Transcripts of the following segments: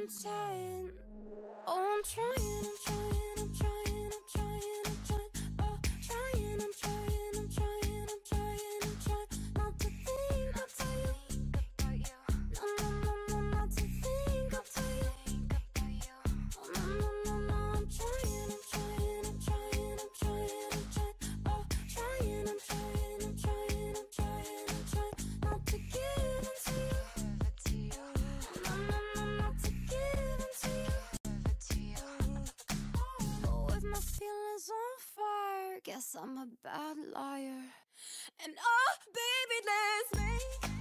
and trying. Oh, I'm I'm trying, I'm trying, I'm a bad liar. And oh, baby, let's make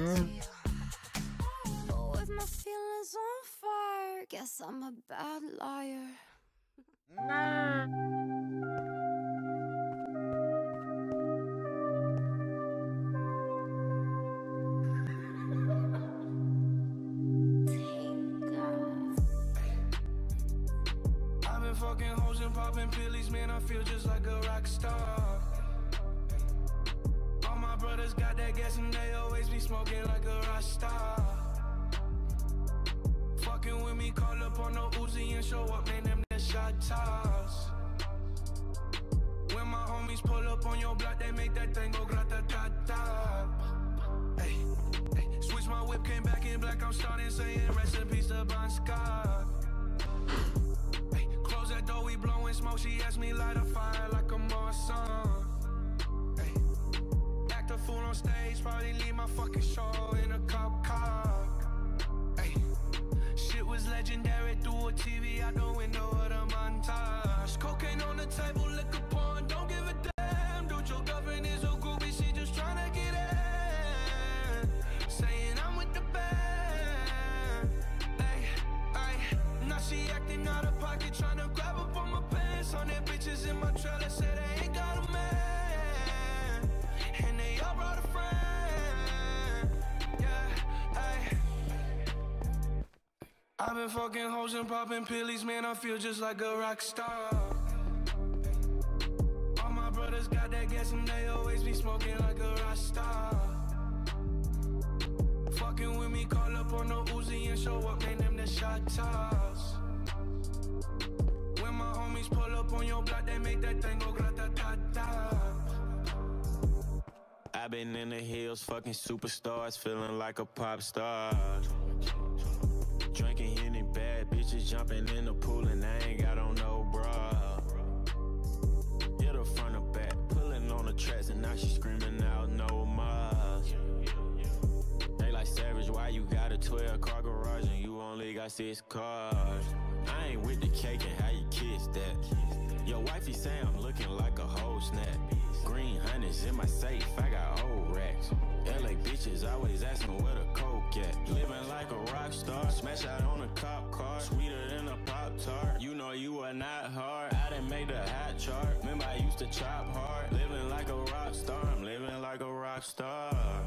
Mm-hmm. Oh, but with my feelings on fire, guess I'm a bad liar. I've your block, they make that thing go grata ta ta. Hey, hey, switch my whip, came back in black. I'm starting saying recipes to Bon Scott. Hey, close that door, we blowing smoke. She asked me light a fire like a Morrison. Hey, act a fool on stage, probably leave my fucking show in a cop car. Hey, shit was legendary through a TV out the window of the montage. Cocaine on the table, liquor porn, don't give a your girlfriend is she just tryna get in. Saying I'm with the band. Ay, ay, now she acting out of pocket, tryna grab up on my pants. On their bitches in my trailer, say they ain't got a man. And they all brought a friend. Yeah, ay. I've been fucking hoes and popping pillies, man. I feel just like a rock star. Smoking like a. Fucking with me, call up on the Uzi and show up. Them the. When my homies pull up on your block, they make that thing go grata ta ta. I've been in the hills, fucking superstars, feeling like a pop star. Drinking any bad bitches, jumping in the pool, and I ain't got on 12 car garage and you only got six cars? I ain't with the cake and how you kiss that. Your wifey say I'm looking like a whole snap. Green hundreds in my safe, I got old racks. LA bitches always asking where the coke at. Living like a rock star, smash out on a cop car, sweeter than a pop tart. You know you are not hard. I done made the hot chart. Remember I used to chop hard. Living like a rock star, I'm living like a rock star.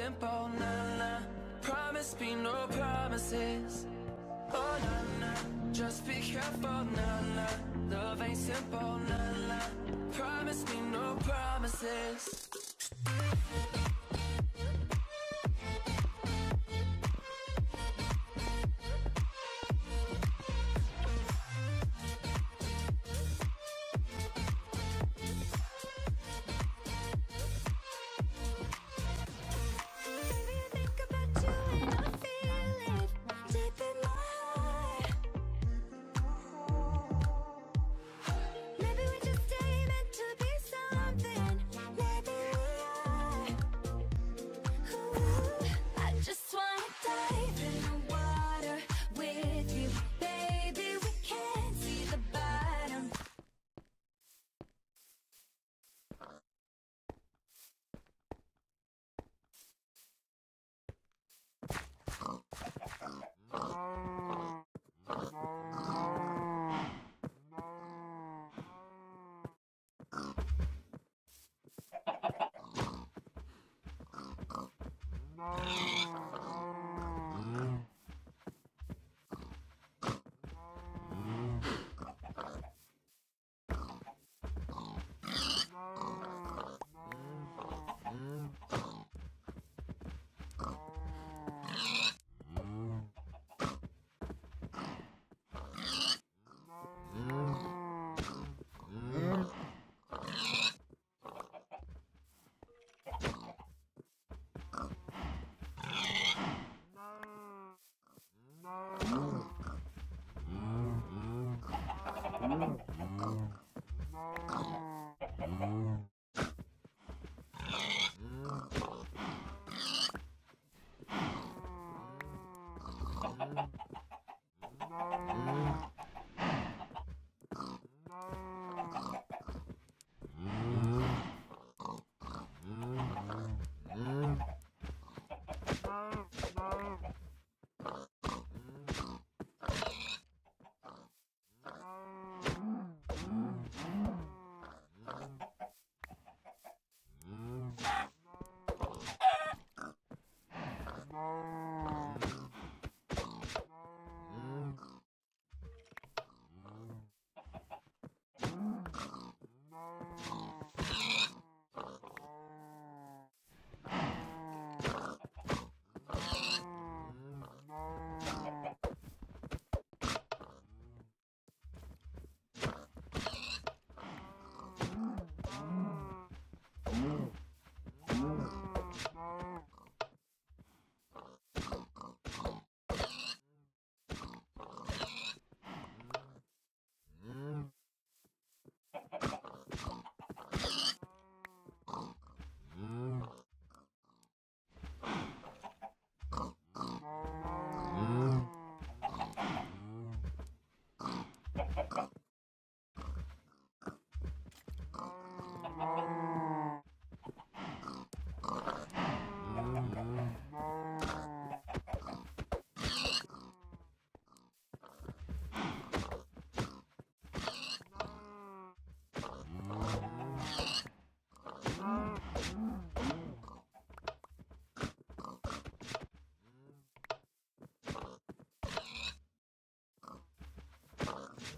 simple, na na. Promise me no promises Oh, na na. Just be careful, na na. Love ain't simple, na na. Promise me no promises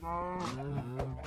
اسمه